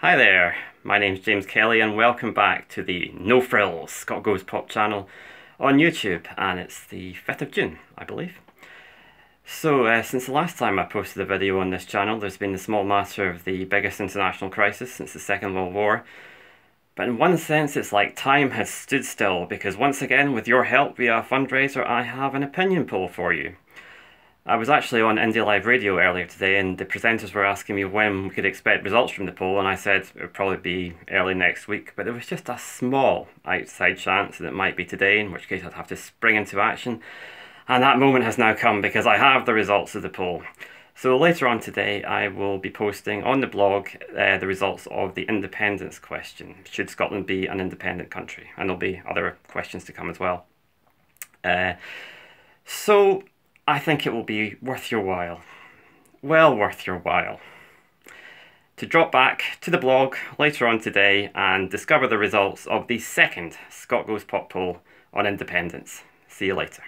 Hi there, my name's James Kelly and welcome back to the No Frills Scot Goes Pop channel on YouTube and it's the 5th of June, I believe. So, uh, since the last time I posted a video on this channel, there's been the small matter of the biggest international crisis since the Second World War. But in one sense, it's like time has stood still because once again, with your help via fundraiser, I have an opinion poll for you. I was actually on Indie Live Radio earlier today and the presenters were asking me when we could expect results from the poll and I said it would probably be early next week but there was just a small outside chance that it might be today in which case I'd have to spring into action and that moment has now come because I have the results of the poll. So later on today I will be posting on the blog uh, the results of the independence question. Should Scotland be an independent country? And there'll be other questions to come as well. Uh, so I think it will be worth your while, well worth your while, to drop back to the blog later on today and discover the results of the second Scot Goes Pop poll on independence. See you later.